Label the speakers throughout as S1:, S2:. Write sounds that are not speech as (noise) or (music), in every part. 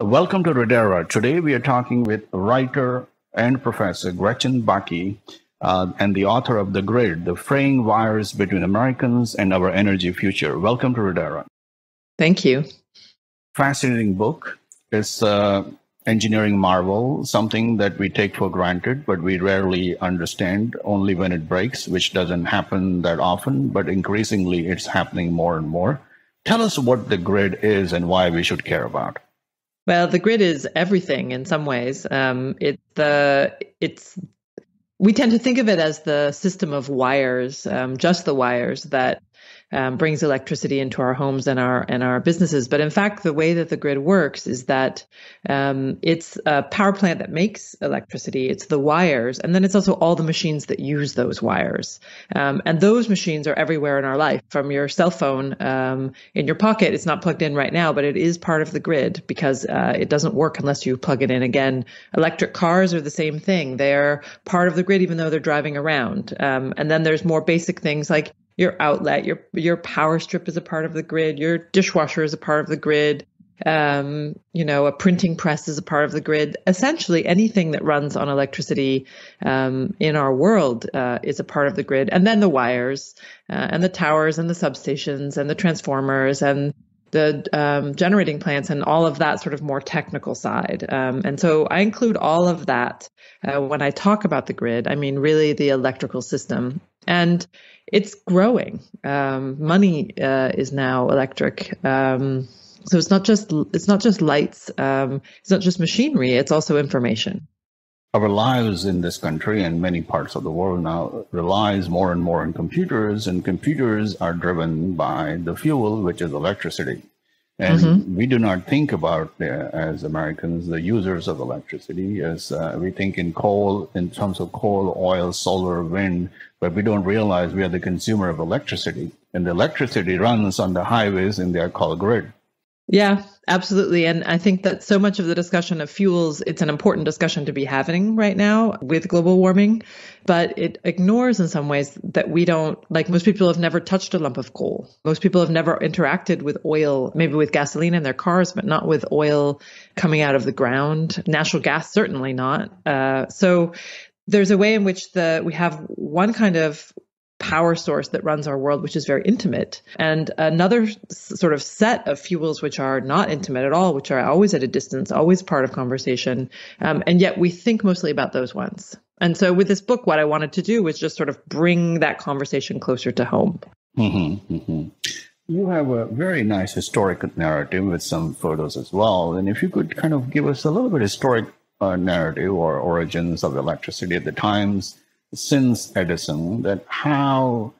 S1: Welcome to Readara. Today we are talking with writer and professor Gretchen Bakke uh, and the author of The Grid, The Fraying Wires Between Americans and Our Energy Future. Welcome to Readara.
S2: Thank you.
S1: Fascinating book. It's uh, engineering marvel, something that we take for granted, but we rarely understand only when it breaks, which doesn't happen that often, but increasingly it's happening more and more. Tell us what the grid is and why we should care about.
S2: Well, the grid is everything in some ways. Um, it the it's we tend to think of it as the system of wires, um, just the wires that um, brings electricity into our homes and our and our businesses. But in fact, the way that the grid works is that um, it's a power plant that makes electricity. It's the wires, and then it's also all the machines that use those wires. Um, and those machines are everywhere in our life, from your cell phone um, in your pocket. It's not plugged in right now, but it is part of the grid because uh, it doesn't work unless you plug it in. Again, electric cars are the same thing. They're part of the grid, even though they're driving around. Um, and then there's more basic things like your outlet, your your power strip is a part of the grid, your dishwasher is a part of the grid, um, you know, a printing press is a part of the grid. Essentially, anything that runs on electricity um, in our world uh, is a part of the grid, and then the wires, uh, and the towers, and the substations, and the transformers, and the um, generating plants and all of that sort of more technical side. Um, and so I include all of that uh, when I talk about the grid. I mean, really the electrical system. And it's growing. Um, money uh, is now electric. Um, so it's not just it's not just lights. Um, it's not just machinery. It's also information.
S1: Our lives in this country and many parts of the world now relies more and more on computers, and computers are driven by the fuel, which is electricity. And mm-hmm. we do not think about, uh, as Americans, the users of electricity, as uh, we think in coal, in terms of coal, oil, solar, wind, but we don't realize we are the consumer of electricity. And the electricity runs on the highways and they are called grid.
S2: Yeah, absolutely. And I think that so much of the discussion of fuels, it's an important discussion to be having right now with global warming, but it ignores in some ways that we don't, like most people have never touched a lump of coal. Most people have never interacted with oil, maybe with gasoline in their cars, but not with oil coming out of the ground. Natural gas, certainly not. Uh, so there's a way in which the we have one kind of power source that runs our world, which is very intimate, and another sort of set of fuels which are not intimate at all, which are always at a distance, always part of conversation. Um, and yet we think mostly about those ones. And so with this book, what I wanted to do was just sort of bring that conversation closer to home.
S1: Mm-hmm, mm-hmm. You have a very nice historic narrative with some photos as well. And if you could kind of give us a little bit of historic uh, narrative or origins of electricity at the times since Edison that how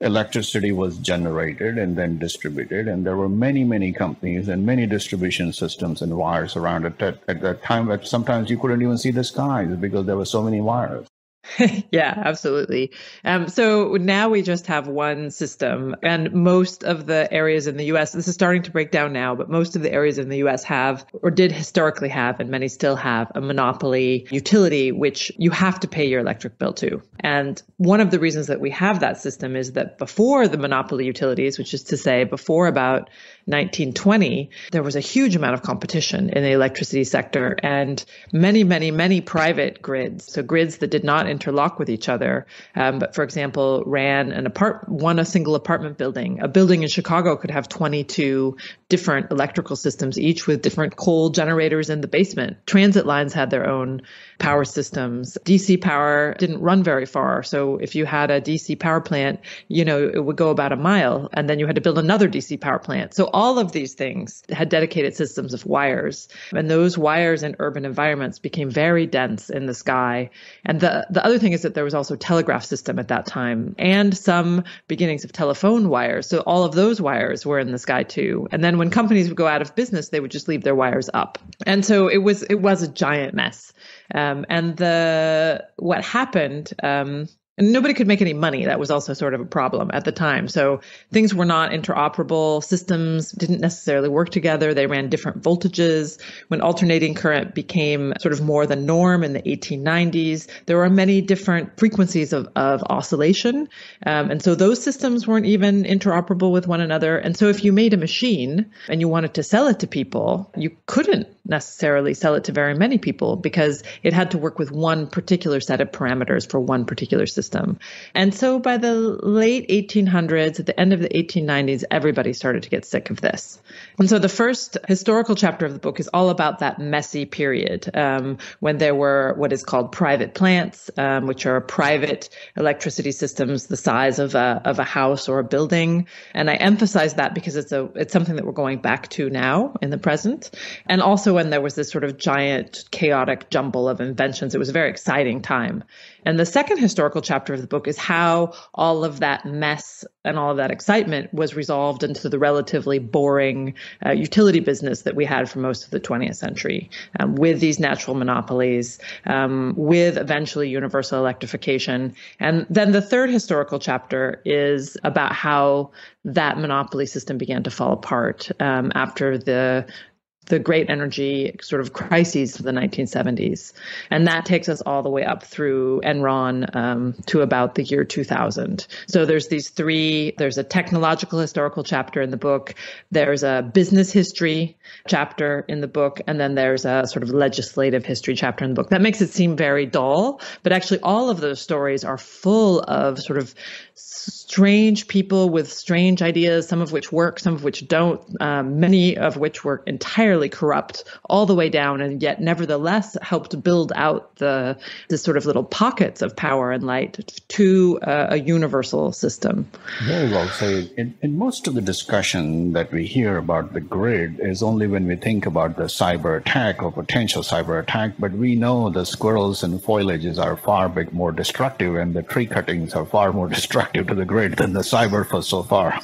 S1: electricity was generated and then distributed. And there were many, many companies and many distribution systems and wires around it at, at that time that sometimes you couldn't even see the skies because there were so many wires. (laughs)
S2: yeah, absolutely. Um, so now we just have one system, and most of the areas in the US, this is starting to break down now, but most of the areas in the US have, or did historically have, and many still have, a monopoly utility, which you have to pay your electric bill to. And one of the reasons that we have that system is that before the monopoly utilities, which is to say, before about 1920, there was a huge amount of competition in the electricity sector and many, many, many private grids. So grids that did not interlock with each other. Um, but for example, ran an apart, one a single apartment building. A building in Chicago could have 22 different electrical systems, each with different coal generators in the basement. Transit lines had their own power systems. DC power didn't run very far. So if you had a DC power plant, you know, it would go about a mile and then you had to build another DC power plant. So all of these things had dedicated systems of wires and those wires in urban environments became very dense in the sky. And the, the other thing is that there was also telegraph system at that time and some beginnings of telephone wires. So all of those wires were in the sky too. And then when companies would go out of business, they would just leave their wires up. And so it was, it was a giant mess. Um, and the what happened um, and nobody could make any money. That was also sort of a problem at the time. So things were not interoperable. Systems didn't necessarily work together. They ran different voltages. When alternating current became sort of more the norm in the 1890s, there were many different frequencies of, of oscillation. Um, and so those systems weren't even interoperable with one another. And so if you made a machine and you wanted to sell it to people, you couldn't necessarily sell it to very many people because it had to work with one particular set of parameters for one particular system. And so by the late 1800s, at the end of the 1890s, everybody started to get sick of this. And so the first historical chapter of the book is all about that messy period um, when there were what is called private plants, um, which are private electricity systems the size of a, of a house or a building. And I emphasize that because it's a it's something that we're going back to now in the present. And also when there was this sort of giant chaotic jumble of inventions. It was a very exciting time. And the second historical chapter of the book is how all of that mess and all of that excitement was resolved into the relatively boring uh, utility business that we had for most of the 20th century um, with these natural monopolies, um, with eventually universal electrification. And then the third historical chapter is about how that monopoly system began to fall apart um, after the the great energy sort of crises of the 1970s. And that takes us all the way up through Enron um, to about the year 2000. So there's these three there's a technological historical chapter in the book, there's a business history chapter in the book, and then there's a sort of legislative history chapter in the book. That makes it seem very dull, but actually, all of those stories are full of sort of strange people with strange ideas, some of which work, some of which don't, um, many of which were entirely corrupt all the way down, and yet nevertheless helped build out the the sort of little pockets of power and light to uh, a universal system.
S1: Very well said. In, in most of the discussion that we hear about the grid is only when we think about the cyber attack or potential cyber attack, but we know the squirrels and foliages are far big, more destructive, and the tree cuttings are far more (laughs) destructive to the grid than the cyber for so far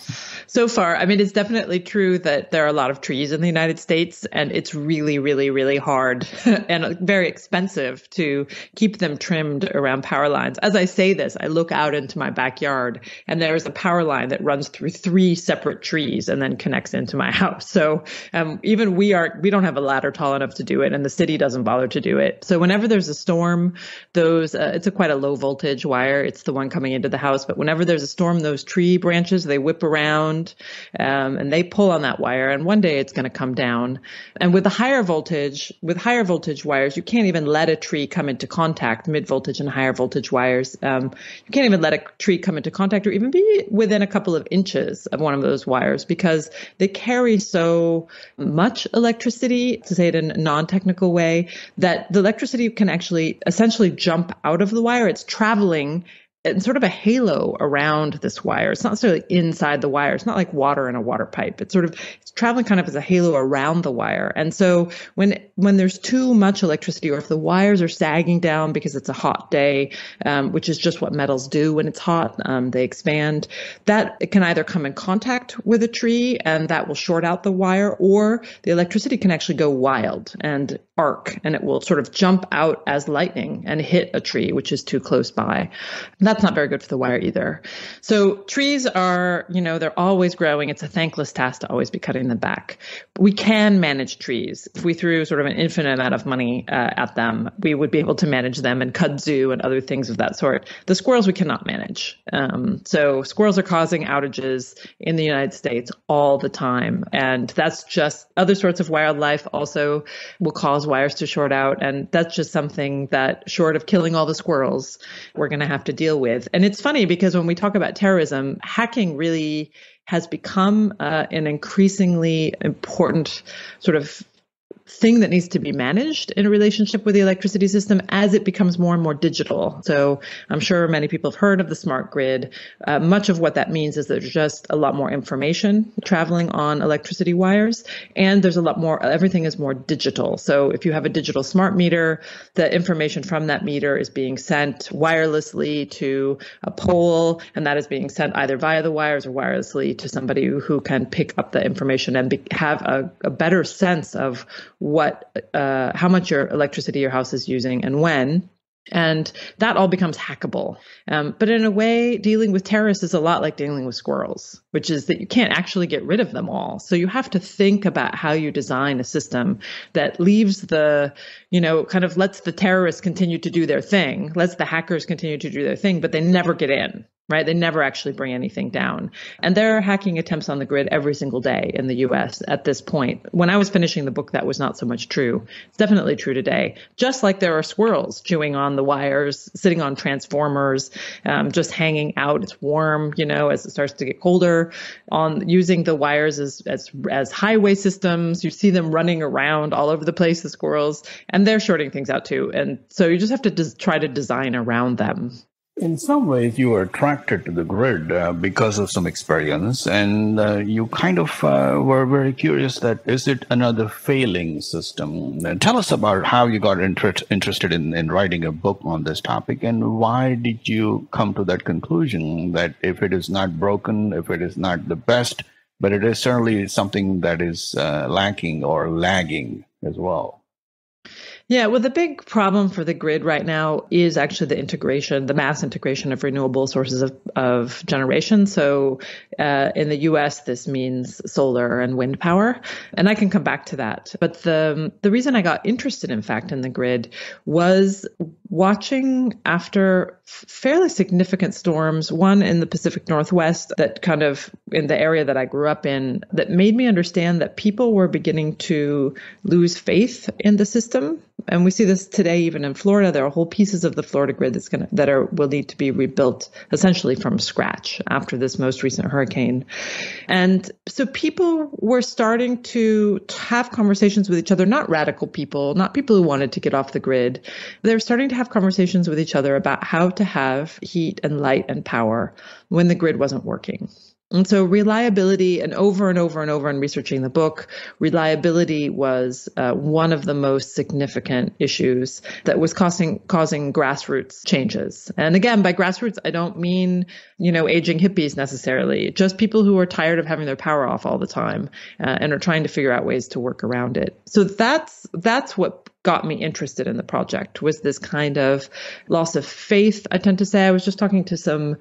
S2: so far. I mean, it's definitely true that there are a lot of trees in the United States, and it's really, really, really hard (laughs) and very expensive to keep them trimmed around power lines. As I say this, I look out into my backyard, and there's a power line that runs through three separate trees and then connects into my (laughs) house. So um, even we are we don't have a ladder tall enough to do it, and the city doesn't bother to do it. So whenever there's a storm, those uh, it's a quite a low voltage wire. It's the one coming into the house, but whenever there's a storm, those tree branches they whip around around um, and they pull on that wire and one day it's going to come down. And with the higher voltage with higher voltage wires you can't even let a tree come into contact mid voltage and higher voltage wires. Um, you can't even let a tree come into contact or even be within a couple of inches of one of those wires because they carry so much electricity to say it in a non-technical way that the electricity can actually essentially jump out of the wire. It's traveling and sort of a halo around this wire. It's not necessarily inside the wire. It's not like water in a water pipe. It's sort of it's traveling kind of as a halo around the wire. And so when when there's too much electricity, or if the wires are sagging down because it's a hot day, um, which is just what metals do when it's hot, um, they expand. That it can either come in contact with a tree and that will short out the wire, or the electricity can actually go wild and arc, and it will sort of jump out as lightning and hit a tree which is too close by. And not very good for the wire either. So trees are, you know, they're always growing. It's a thankless task to always be cutting them back. We can manage trees. If we threw sort of an infinite amount of money uh, at them, we would be able to manage them and kudzu and other things of that sort. The squirrels we cannot manage. Um, so squirrels are causing outages in the United States all the time. And that's just other sorts of wildlife also will cause wires to short out. And that's just something that short of killing all the squirrels, we're going to have to deal with with. And it's funny because when we talk about terrorism, hacking really has become uh, an increasingly important sort of thing that needs to be managed in a relationship with the electricity system as it becomes more and more digital. So I'm sure many people have heard of the smart grid. Uh, much of what that means is there's just a lot more information traveling on electricity wires, and there's a lot more, everything is more digital. So if you have a digital smart meter, the information from that meter is being sent wirelessly to a pole, and that is being sent either via the wires or wirelessly to somebody who can pick up the information and be, have a, a better sense of what uh, how much your electricity your house is using and when And that all becomes hackable. Um, but in a way, dealing with terrorists is a lot like dealing with squirrels, which is that you can't actually get rid of them all. So you have to think about how you design a system that leaves the, you know, kind of lets the terrorists continue to do their thing, lets the hackers continue to do their thing, but they never get in right? They never actually bring anything down. And there are hacking attempts on the grid every single day in the US at this point. When I was finishing the book, that was not so much true. It's definitely true today. Just like there are squirrels chewing on the wires, sitting on transformers, um, just hanging out. It's warm, you know, as it starts to get colder, on using the wires as, as, as highway systems. You see them running around all over the place, the squirrels, and they're shorting things out too. And so you just have to des- try to design around them.
S1: In some ways, you were attracted to the grid uh, because of some experience, and uh, you kind of uh, were very curious that is it another failing system? Uh, tell us about how you got inter- interested in, in writing a book on this topic, and why did you come to that conclusion that if it is not broken, if it is not the best, but it is certainly something that is uh, lacking or lagging as well?
S2: Yeah, well, the big problem for the grid right now is actually the integration, the mass integration of renewable sources of, of generation. So uh, in the US, this means solar and wind power. And I can come back to that. But the, the reason I got interested, in fact, in the grid was watching after fairly significant storms, one in the Pacific Northwest that kind of in the area that I grew up in, that made me understand that people were beginning to lose faith in the system and we see this today even in Florida. There are whole pieces of the Florida grid that's going that are will need to be rebuilt essentially from scratch after this most recent hurricane. And so people were starting to have conversations with each other, not radical people, not people who wanted to get off the grid. They were starting to have conversations with each other about how to have heat and light and power when the grid wasn't working. And so reliability, and over and over and over in researching the book, reliability was uh, one of the most significant issues that was causing causing grassroots changes. And again, by grassroots, I don't mean you know aging hippies necessarily, just people who are tired of having their power off all the time uh, and are trying to figure out ways to work around it. So that's that's what got me interested in the project was this kind of loss of faith. I tend to say I was just talking to some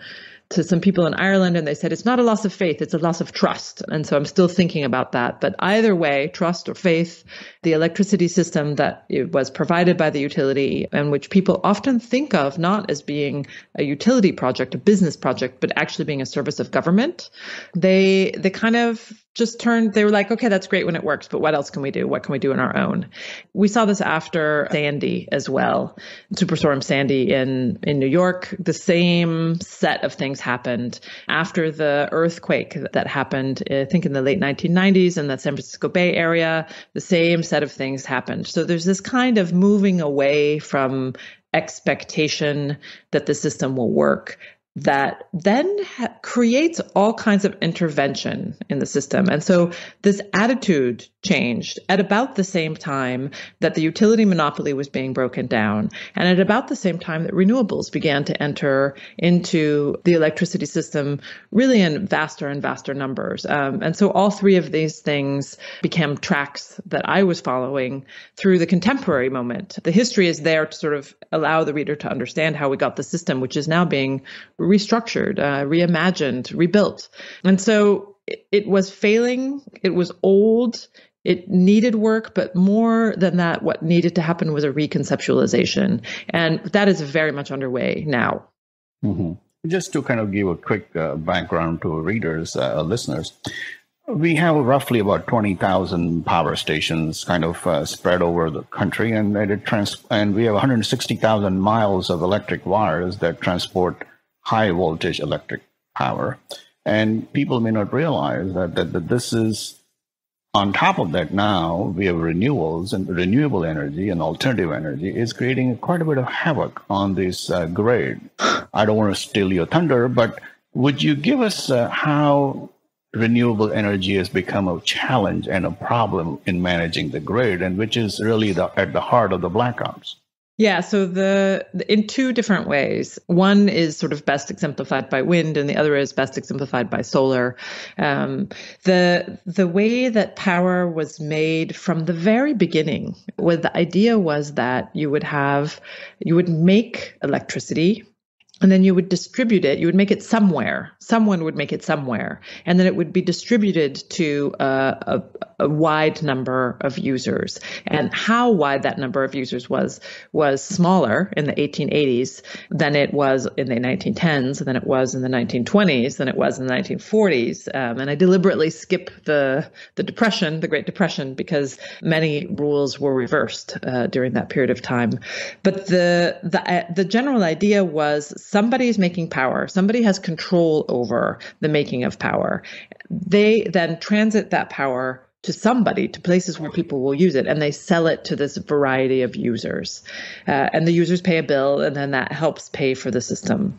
S2: to some people in Ireland and they said it's not a loss of faith, it's a loss of trust. And so I'm still thinking about that. But either way, trust or faith, the electricity system that was provided by the utility and which people often think of not as being a utility project, a business project, but actually being a service of government, they they kind of just turned they were like okay that's great when it works but what else can we do? What can we do on our own? We saw this after sandy as well superstorm sandy in in new york. The same set of things happened after the earthquake that happened i think in the late 1990s in the san francisco bay area. The same set of things happened. So there's this kind of moving away from expectation that the system will work that then ha- creates all kinds of intervention in the system. And so this attitude changed at about the same time that the utility monopoly was being broken down, and at about the same time that renewables began to enter into the electricity system, really in vaster and vaster numbers. Um, and so all three of these things became tracks that I was following through the contemporary moment. The history is there to sort of allow the reader to understand how we got the system, which is now being restructured, uh, reimagined, rebuilt. And so it, was failing. It was old. It needed work, but more than that, what needed to happen was a reconceptualization. And that is very much underway now.
S1: Mm-hmm. Just to kind of give a quick uh, background to readers, uh, listeners, we have roughly about 20,000 power stations kind of uh, spread over the country, and, trans- and we have 160,000 miles of electric wires that transport high voltage electric power. And people may not realize that, that, that this is on top of that now we have renewables and renewable energy and alternative energy is creating quite a bit of havoc on this uh, grid. I don't want to steal your thunder, but would you give us uh, how renewable energy has become a challenge and a problem in managing the grid, and which is really the, at the heart of the blackouts?
S2: Yeah, so the in two different ways. One is sort of best exemplified by wind, and the other is best exemplified by solar. Um, the the way that power was made from the very beginning, was the idea was that you would have you would make electricity and then you would distribute it. You would make it somewhere. Someone would make it somewhere. And then it would be distributed to a, a, a, wide number of users. And how wide that number of users was was smaller in the 1880s than it was in the 1910s than it was in the 1920s than it was in the 1940s um, and i deliberately skip the the depression the great depression because many rules were reversed uh, during that period of time. But the the, uh, the general idea was somebody is making power, somebody has control over the making of power. They then transit that power to somebody, to places where people will use it, and they sell it to this variety of users. Uh, and the users pay a bill, and then that helps pay for the system.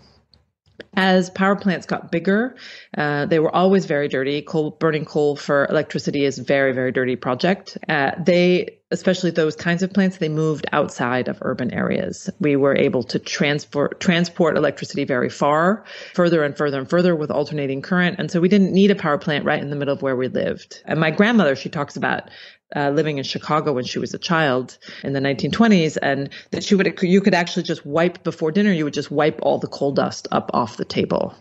S2: As power plants got bigger, uh, they were always very dirty. Coal burning coal for electricity is a very, very dirty project. Uh, they, especially those kinds of plants, they moved outside of urban areas. We were able to transport transport electricity very far, further and further and further with alternating current, and so we didn't need a power plant right in the middle of where we lived. And my grandmother, she talks about uh, living in Chicago when she was a child in the 1920s, and that she would you could actually just wipe before dinner. You would just wipe all the coal dust up off the table.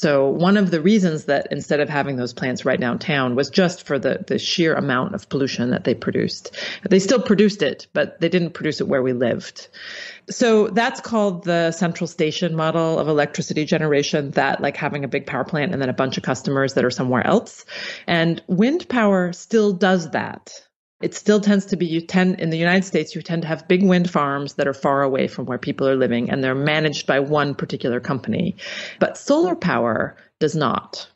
S2: So one of the reasons that instead of having those plants right downtown was just for the the sheer amount of pollution that they produced. They still produced it, but they didn't produce it where we lived. So that's called the central station model of electricity generation that like having a big power plant and then a bunch of customers that are somewhere else. And wind power still does that. It still tends to be you tend in the United States you tend to have big wind farms that are far away from where people are living and they're managed by one particular company. But solar power does not.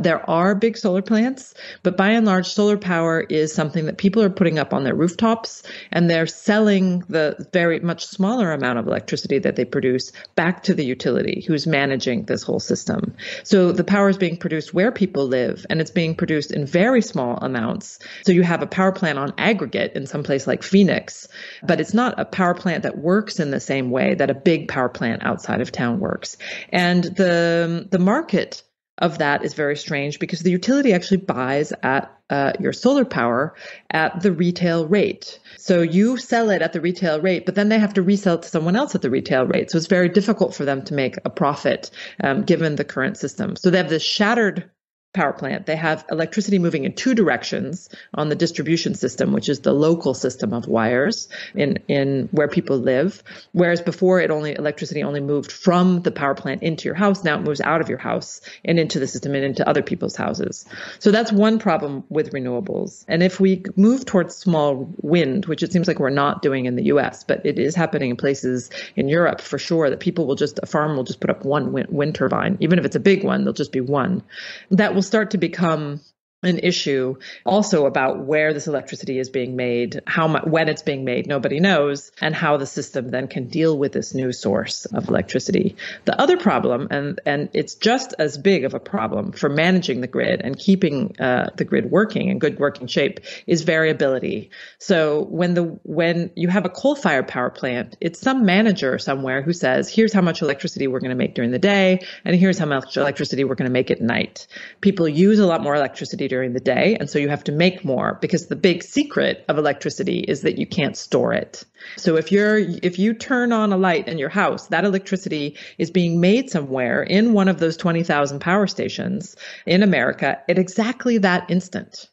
S2: There are big solar plants, but by and large, solar power is something that people are putting up on their rooftops and they're selling the very much smaller amount of electricity that they produce back to the utility who's managing this whole system. So the power is being produced where people live and it's being produced in very small amounts. So you have a power plant on aggregate in some place like Phoenix, but it's not a power plant that works in the same way that a big power plant outside of town works. And the, the market of that is very strange because the utility actually buys at uh, your solar power at the retail rate. So you sell it at the retail rate, but then they have to resell it to someone else at the retail rate. So it's very difficult for them to make a profit um, given the current system. So they have this shattered power plant, they have electricity moving in two directions on the distribution system, which is the local system of wires in, in where people live. Whereas before it only electricity only moved from the power plant into your house. Now it moves out of your house and into the system and into other people's houses. So that's one problem with renewables. And if we move towards small wind, which it seems like we're not doing in the US, but it is happening in places in Europe for sure that people will just, a farm will just put up one wind, wind turbine. Even if it's a big one, there'll just be one. That will start to become an issue also about where this electricity is being made, how much, when it's being made, nobody knows, and how the system then can deal with this new source of electricity. The other problem, and and it's just as big of a problem for managing the grid and keeping uh, the grid working in good working shape, is variability. So when the when you have a coal-fired power plant, it's some manager somewhere who says, "Here's how much electricity we're going to make during the day, and here's how much electricity we're going to make at night." People use a lot more electricity during the day. And so you have to make more because the big secret of electricity is that you can't store it. So if you're, if you turn on a light in your house, that electricity is being made somewhere in one of those 20,000 power stations in America at exactly that instant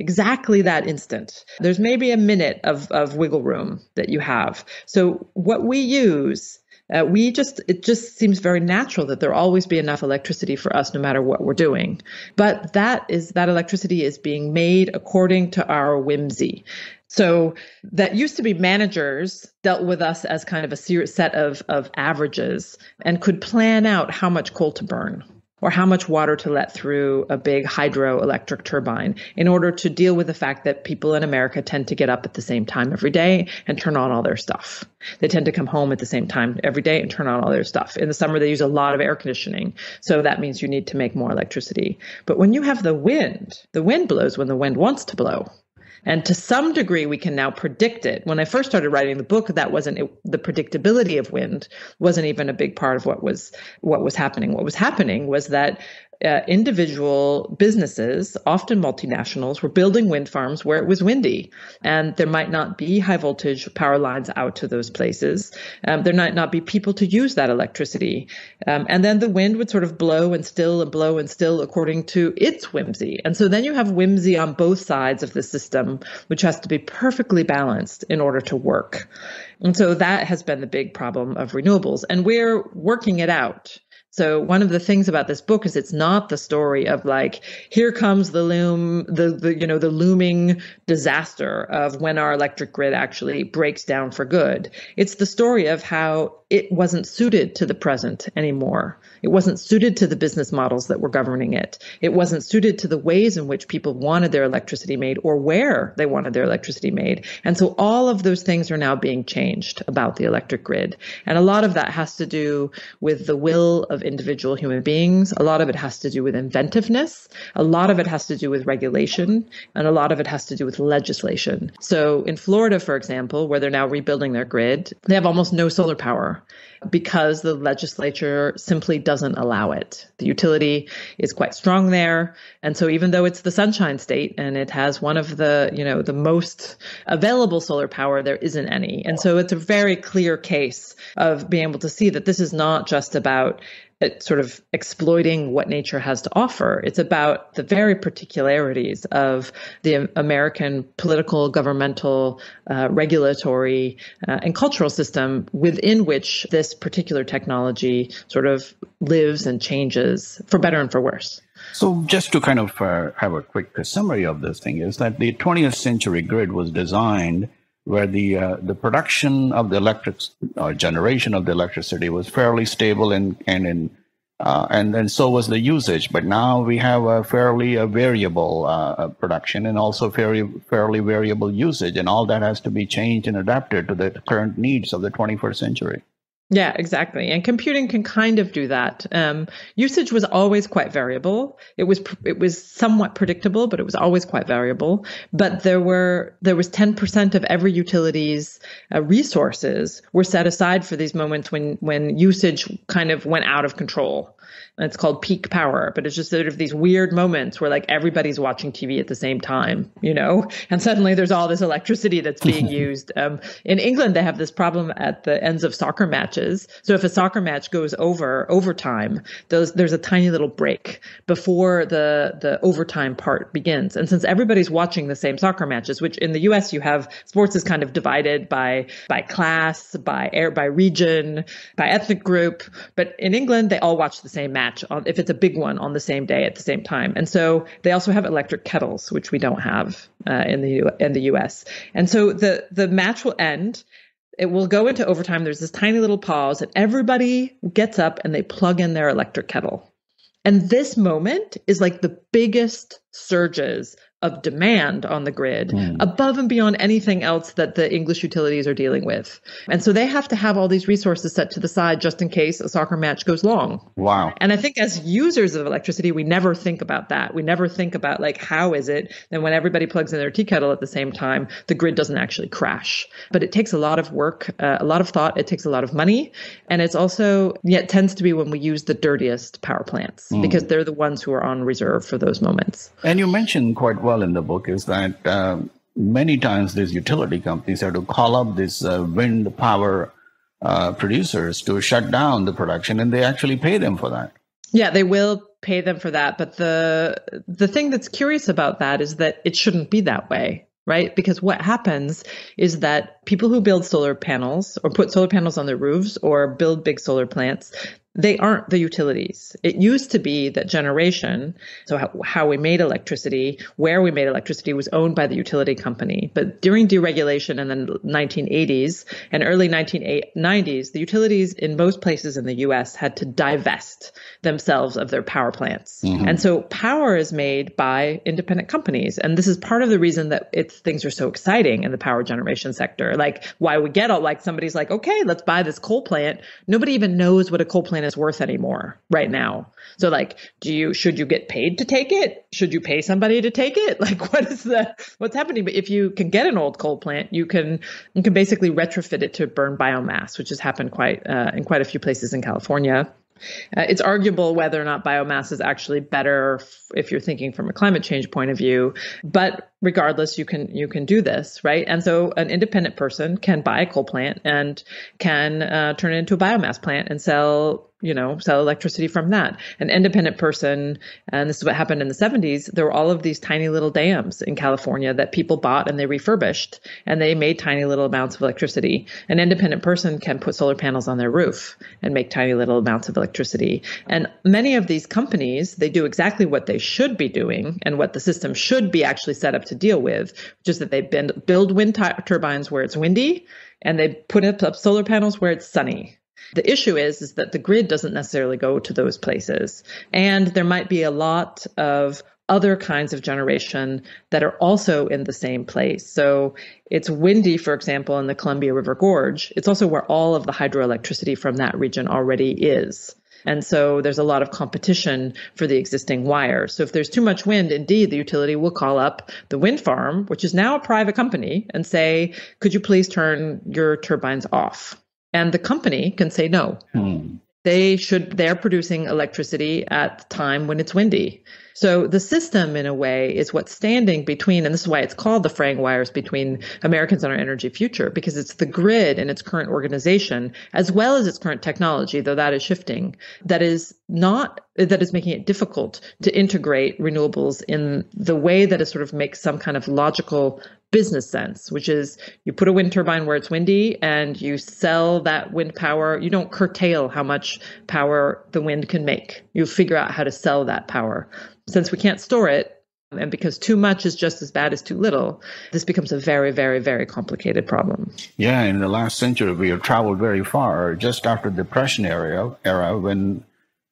S2: exactly that instant. There's maybe a minute of, of wiggle room that you have. So what we use uh, we just it just seems very natural that there always be enough electricity for us no matter what we're doing. But that is that electricity is being made according to our whimsy. So that used to be managers dealt with us as kind of a set of, of averages and could plan out how much coal to burn or how much water to let through a big hydroelectric turbine in order to deal with the fact that people in America tend to get up at the same time every day and turn on all their stuff. They tend to come home at the same time every day and turn on all their stuff. In the summer, they use a lot of air conditioning. So that means you need to make more electricity. But when you have the wind, the wind blows when the wind wants to blow. And to some degree, we can now predict it. When I first started writing the book, that wasn't it, the predictability of wind wasn't even a big part of what was what was happening. What was happening was that uh, individual businesses, often multinationals, were building wind farms where it was windy. And there might not be high voltage power lines out to those places. Um, there might not be people to use that electricity. Um, and then the wind would sort of blow and still and blow and still according to its whimsy. And so then you have whimsy on both sides of the system, which has to be perfectly balanced in order to work. And so that has been the big problem of renewables. And we're working it out. So one of the things about this book is it's not the story of like here comes the loom the, the you know the looming disaster of when our electric grid actually breaks down for good. It's the story of how it wasn't suited to the present anymore. It wasn't suited to the business models that were governing it. It wasn't suited to the ways in which people wanted their electricity made or where they wanted their electricity made. And so all of those things are now being changed about the electric grid. And a lot of that has to do with the will of individual human beings. A lot of it has to do with inventiveness. A lot of it has to do with regulation. And a lot of it has to do with legislation. So in Florida, for example, where they're now rebuilding their grid, they have almost no solar power because the legislature simply doesn't allow it. The utility is quite strong there. And so even though it's the sunshine state and it has one of the, you know, the most available solar power, there isn't any. And so it's a very clear case of being able to see that this is not just about sort of exploiting what nature has to offer. It's about the very particularities of the American political, governmental, uh, regulatory, uh, and cultural system within which this particular technology sort of lives and changes for better and for worse.
S1: So, just to kind of uh, have a quick summary of this thing, is that the 20th century grid was designed where the uh, the production of the electric uh, generation of the electricity was fairly stable and and in uh, and then so was the usage. But now we have a fairly a variable uh, uh, production and also fairly fairly variable usage, and all that has to be changed and adapted to the current needs of the 21st century.
S2: Yeah, exactly. And computing can kind of do that. Um, usage was always quite variable. It was it was somewhat predictable, but it was always quite variable. But there were there was 10% of every utility's uh, resources were set aside for these moments when when usage kind of went out of control it's called peak power, but it's just sort of these weird moments where like everybody's watching TV at the same time, you know, (laughs) and suddenly there's all this electricity that's being (laughs) used. Um, in England, they have this problem at the ends of soccer matches. So if a soccer match goes over overtime, those there's a tiny little break before the the overtime part begins. And since everybody's watching the same soccer matches, which in the U.S. you have sports is kind of divided by by class, by air, by region, by ethnic group, but in England they all watch the same match match on, if it's a big one on the same day at the same time. And so they also have electric kettles, which we don't have uh, in the in the U.S. And so the the match will end. It will go into overtime. There's this tiny little pause, and everybody gets up and they plug in their electric kettle. And this moment is like the biggest surges of demand on the grid mm. above and beyond anything else that the English utilities are dealing with. And so they have to have all these resources set to the side just in case a soccer match goes long.
S1: Wow.
S2: And I think as users of electricity, we never think about that. We never think about like, how is it that when everybody plugs in their tea kettle at the same time, the grid doesn't actually crash? But it takes a lot of work, uh, a lot of thought. It takes a lot of money. And it's also, yeah, it tends to be when we use the dirtiest power plants mm. because they're the ones who are on reserve for those moments.
S1: And you mentioned quite well in the book is that um, many times these utility companies have to call up these uh, wind power uh, producers to shut down the production, and they actually pay them for that.
S2: Yeah, they will pay them for that. But the the thing that's curious about that is that it shouldn't be that way right? Because what happens is that people who build solar panels or put solar panels on their roofs or build big solar plants, they aren't the utilities. It used to be that generation, so how, how, we made electricity, where we made electricity was owned by the utility company. But during deregulation in the 1980s and early 1990s, the utilities in most places in the US had to divest themselves of their power plants. Mm-hmm. And so power is made by independent companies. And this is part of the reason that it's things are so exciting in the power generation sector. Like why we get all like somebody's like, okay, let's buy this coal plant. Nobody even knows what a coal plant is worth anymore right now. So like, do you should you get paid to take it? Should you pay somebody to take it? (laughs) Like, what is the what's happening? But if you can get an old coal plant, you can you can basically retrofit it to burn biomass, which has happened quite uh, in quite a few places in California. Uh, it's arguable whether or not biomass is actually better if you're thinking from a climate change point of view, but regardless, you can you can do this, right? And so an independent person can buy a coal plant and can uh, turn it into a biomass plant and sell you know, sell electricity from that. An independent person, and this is what happened in the 70s, there were all of these tiny little dams in California that people bought and they refurbished and they made tiny little amounts of electricity. An independent person can put solar panels on their roof and make tiny little amounts of electricity. And many of these companies, they do exactly what they should be doing and what the system should be actually set up to deal with, which is that they build wind t- turbines where it's windy and they put up solar panels where it's sunny the issue is, is that the grid doesn't necessarily go to those places. And there might be a lot of other kinds of generation that are also in the same place. So it's windy, for example, in the Columbia River Gorge. It's also where all of the hydroelectricity from that region already is. And so there's a lot of competition for the existing wires. So if there's too much wind, indeed, the utility will call up the wind farm, which is now a private company, and say, could you please turn your turbines off? and the company can say no. Hmm. They should they're producing electricity at the time when it's windy. So the system, in a way, is what's standing between, and this is why it's called the fraying wires between Americans and our energy future, because it's the grid and its current organization, as well as its current technology, though that is shifting, that is not that is making it difficult to integrate renewables in the way that it sort of makes some kind of logical business sense, which is you put a wind turbine where it's windy and you sell that wind power. You don't curtail how much power the wind can make. You figure out how to sell that power since we can't store it, and because too much is just as bad as too little, this becomes a very, very, very complicated problem.
S1: Yeah, in the last century, we have traveled very far. Just after the Depression era, era when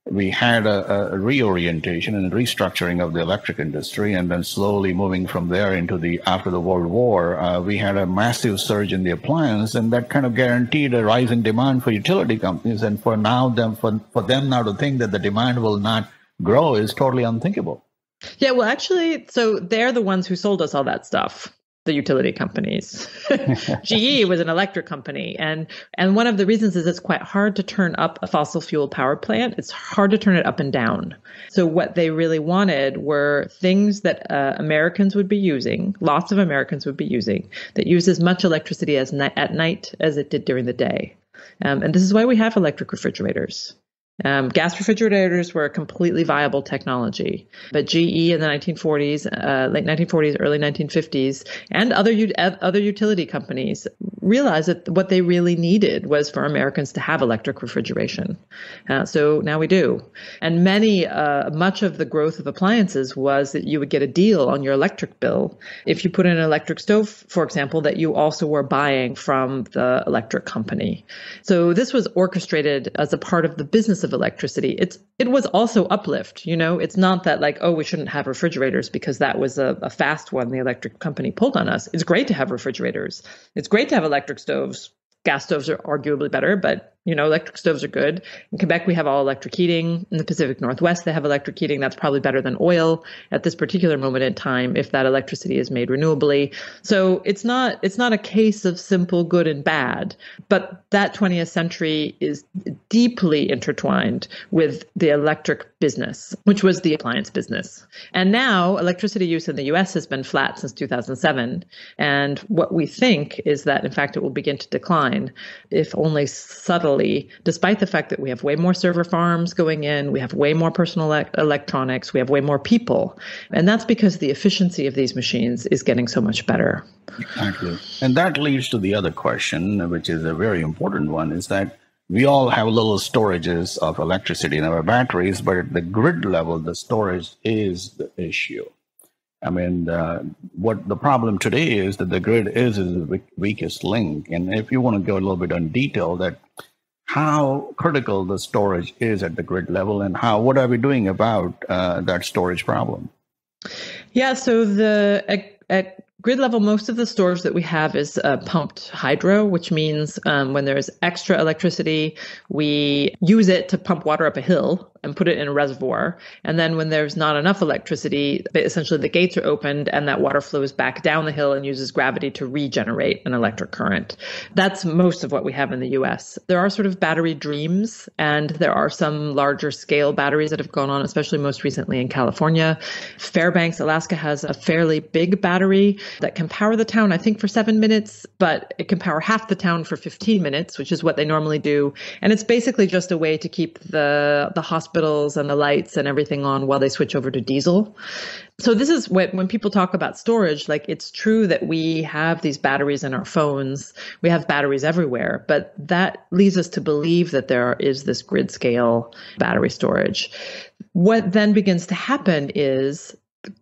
S1: we had a, a, reorientation and restructuring of the electric industry, and then slowly moving from there into the after the World War, uh, we had a massive surge in the appliance, and that kind of guaranteed a rise in demand for utility companies. And for now, them for for them now to think that the demand will not grow is totally unthinkable.
S2: Yeah, well, actually, so they're the ones who sold us all that stuff the utility companies. (laughs) (laughs) GE was an electric company and and one of the reasons is it's quite hard to turn up a fossil fuel power plant. It's hard to turn it up and down. So what they really wanted were things that uh, Americans would be using, lots of Americans would be using that use as much electricity as ni- at night as it did during the day. Um, and this is why we have electric refrigerators. Um, gas refrigerators were a completely viable technology, but GE in the 1940s, uh, late 1940s, early 1950s, and other u- other utility companies realized that what they really needed was for Americans to have electric refrigeration. Uh, so now we do, and many, uh, much of the growth of appliances was that you would get a deal on your electric bill if you put in an electric stove, for example, that you also were buying from the electric company. So this was orchestrated as a part of the business of electricity. It's it was also uplift. You know, it's not that like oh we shouldn't have refrigerators because that was a, a fast one the electric company pulled on us. It's great to have refrigerators. It's great to have electric stoves. Gas stoves are arguably better, but you know, electric stoves are good. In Quebec, we have all electric heating. In the Pacific Northwest, they have electric heating. That's probably better than oil at this particular moment in time if that electricity is made renewably. So it's not it's not a case of simple good and bad, but that 20th century is deeply intertwined with the electric business, which was the appliance business. And now electricity use in the US has been flat since 2007. And what we think is that in fact it will begin to decline if only subtly despite the fact that we have way more server farms going in, we have way more personal ele- electronics, we have way more people. And that's because the efficiency of these machines is getting so much better.
S1: Exactly. And that leads to the other question, which is a very important one, is that we all have little storages of electricity in our batteries, but at the grid level, the storage is the issue. I mean, uh, what the problem today is that the grid is the weakest link. And if you want to go a little bit on detail, that how critical the storage is at the grid level and how what are we doing about uh, that storage problem?
S2: Yeah so the at, at grid level, most of the storage that we have is uh, pumped hydro, which means um, when there's extra electricity, we use it to pump water up a hill and put it in a reservoir. And then when there's not enough electricity, essentially the gates are opened and that water flows back down the hill and uses gravity to regenerate an electric current. That's most of what we have in the US. There are sort of battery dreams, and there are some larger scale batteries that have gone on, especially most recently in California. Fairbanks, Alaska has a fairly big battery that can power the town, I think, for seven minutes, but it can power half the town for 15 minutes, which is what they normally do. And it's basically just a way to keep the, the hospitals and the lights and everything on while they switch over to diesel. So this is what when people talk about storage, like it's true that we have these batteries in our phones. We have batteries everywhere, but that leads us to believe that there is this grid scale battery storage. What then begins to happen is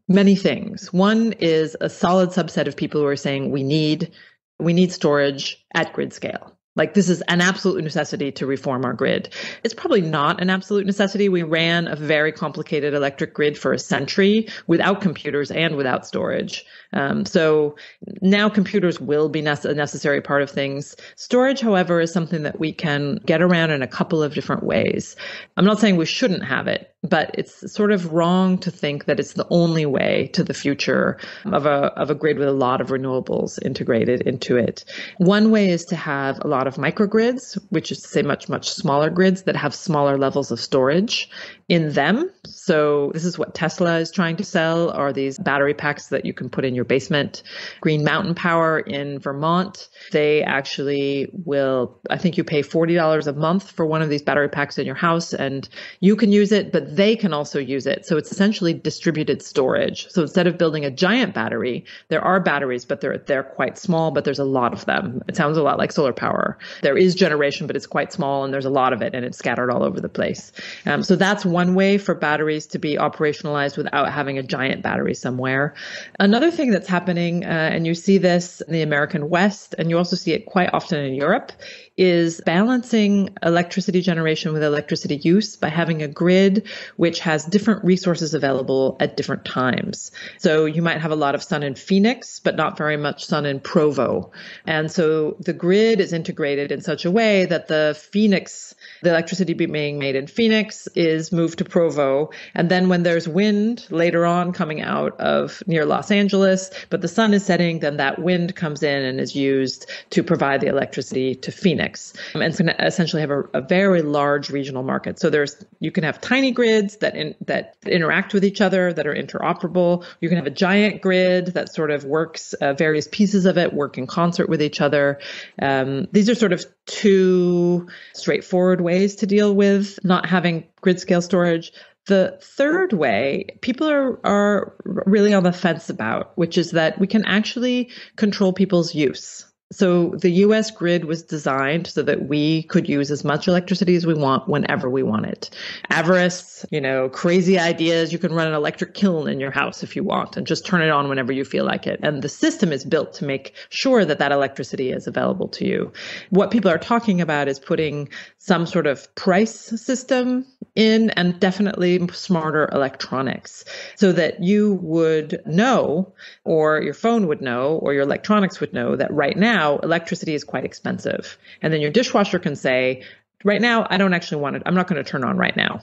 S2: many things. One is a solid subset of people who are saying we need we need storage at grid scale. Like this is an absolute necessity to reform our grid. It's probably not an absolute necessity. We ran a very complicated electric grid for a century without computers and without storage. Um, so now computers will be a necessary part of things. Storage, however, is something that we can get around in a couple of different ways. I'm not saying we shouldn't have it but it's sort of wrong to think that it's the only way to the future of a of a grid with a lot of renewables integrated into it. One way is to have a lot of microgrids, which is to say much much smaller grids that have smaller levels of storage in them. So this is what Tesla is trying to sell are these battery packs that you can put in your basement. Green Mountain Power in Vermont, they actually will I think you pay $40 a month for one of these battery packs in your house and you can use it but they can also use it. So it's essentially distributed storage. So instead of building a giant battery, there are batteries but they're they're quite small but there's a lot of them. It sounds a lot like solar power. There is generation but it's quite small and there's a lot of it and it's scattered all over the place. Um, so that's one way for batteries to be operationalized without having a giant battery somewhere. Another thing that's happening, uh, and you see this in the American West, and you also see it quite often in Europe, is balancing electricity generation with electricity use by having a grid which has different resources available at different times. So you might have a lot of sun in Phoenix, but not very much sun in Provo. And so the grid is integrated in such a way that the Phoenix, the electricity being made in Phoenix is moved to Provo. And then when there's wind later on coming out of near Los Angeles, but the sun is setting, then that wind comes in and is used to provide the electricity to Phoenix. Um, and it's going to essentially have a, a, very large regional market. So there's you can have tiny grids that in, that interact with each other that are interoperable. You can have a giant grid that sort of works uh, various pieces of it work in concert with each other. Um, these are sort of two straightforward ways to deal with not having grid scale storage. The third way people are, are really on the fence about, which is that we can actually control people's use. So the US grid was designed so that we could use as much electricity as we want whenever we want it. Avarice, you know, crazy ideas. You can run an electric kiln in your house if you want and just turn it on whenever you feel like it. And the system is built to make sure that that electricity is available to you. What people are talking about is putting some sort of price system in and definitely smarter electronics so that you would know or your phone would know or your electronics would know that right now electricity is quite expensive. And then your dishwasher can say, right now, I don't actually want it. I'm not going to turn on right now.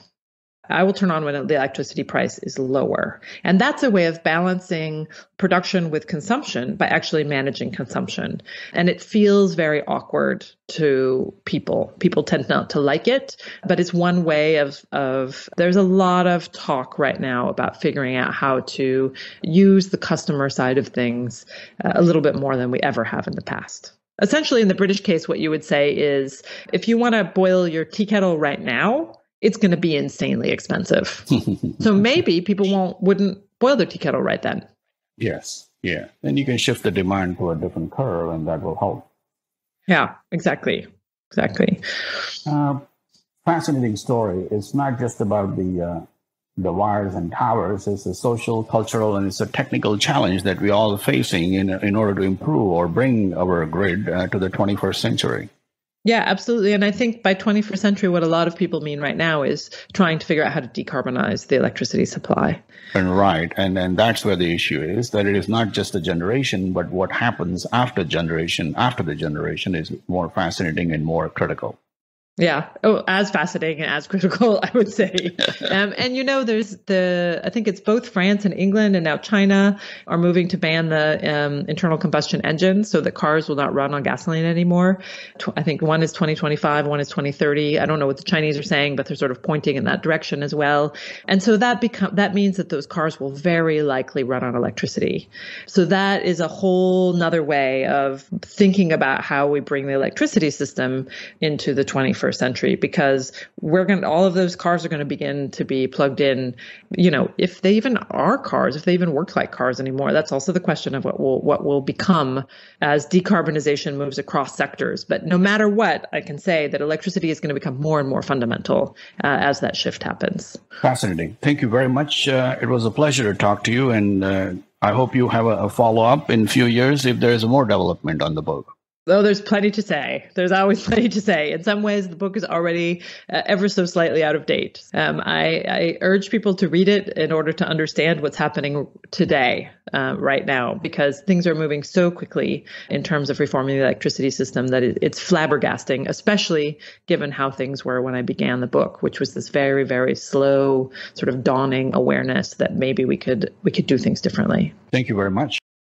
S2: I will turn on when the electricity price is lower. And that's a way of balancing production with consumption by actually managing consumption. And it feels very awkward to people. People tend not to like it, but it's one way of, of there's a lot of talk right now about figuring out how to use the customer side of things uh, a little bit more than we ever have in the past. Essentially, in the British case, what you would say is if you want to boil your tea kettle right now, it's going to be insanely expensive. so (laughs) maybe people won't wouldn't boil their tea kettle right then.
S1: Yes, yeah. Then you can shift the demand to a different curve, and that will help.
S2: Yeah, exactly, exactly.
S1: Uh, fascinating story. It's not just about the uh, the wires and towers. It's a social, cultural, and it's a technical challenge that we all are facing in in order to improve or bring our grid uh, to the 21st century.
S2: Yeah, absolutely. And I think by 21st century, what a lot of people mean right now is trying to figure out how to decarbonize the electricity supply.
S1: And right. And, and that's where the issue is that it is not just the generation, but what happens after generation, after the generation is more fascinating and more critical.
S2: Yeah. Oh, as fascinating and as critical, (laughs) I would say. (laughs) um, and you know, there's the, I think it's both France and England and now China are moving to ban the um, internal combustion engine so that cars will not run on gasoline anymore. I think one is 2025, one is 2030. I don't know what the Chinese are saying, but they're sort of pointing in that direction as well. And so that become, that means that those cars will very likely run on electricity. So that is a whole nother way of thinking about how we bring the electricity system into the 21st 21st century because we're going to, all of those cars are going to begin to be plugged in, you know, if they even are cars, if they even work like cars anymore. That's also the question of what will, what will become as decarbonization moves across sectors. But no matter what, I can say that electricity is going to become more and more fundamental uh, as that shift happens.
S1: Fascinating. Thank you very much. Uh, it was a pleasure to talk to you and, uh, I hope you have a, a follow up in a few years if there is more development on the book.
S2: Oh, there's plenty to say. There's always (laughs) plenty to say. In some ways, the book is already uh, ever so slightly out of date. Um, I, I, urge people to read it in order to understand what's happening today, uh, right now, because things are moving so quickly in terms of reforming the electricity system that it, it's flabbergasting, especially given how things were when I began the book, which was this very, very slow sort of dawning awareness that maybe we could we could do things differently.
S1: Thank you very much.